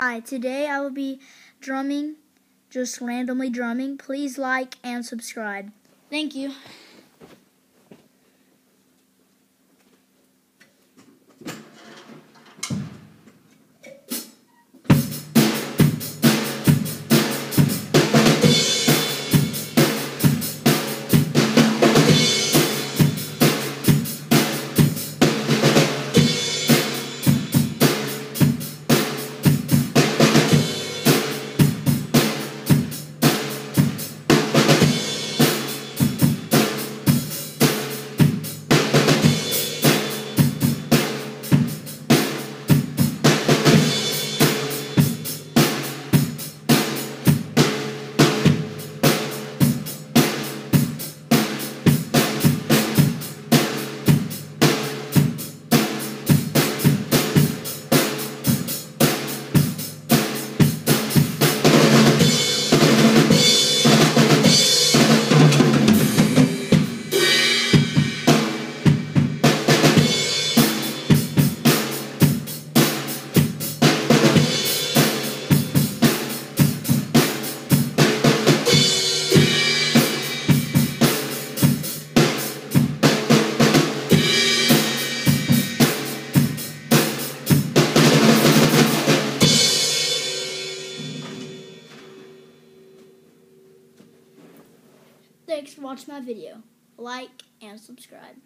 Hi, today I will be drumming, just randomly drumming. Please like and subscribe. Thank you. Thanks for watching my video. Like and subscribe.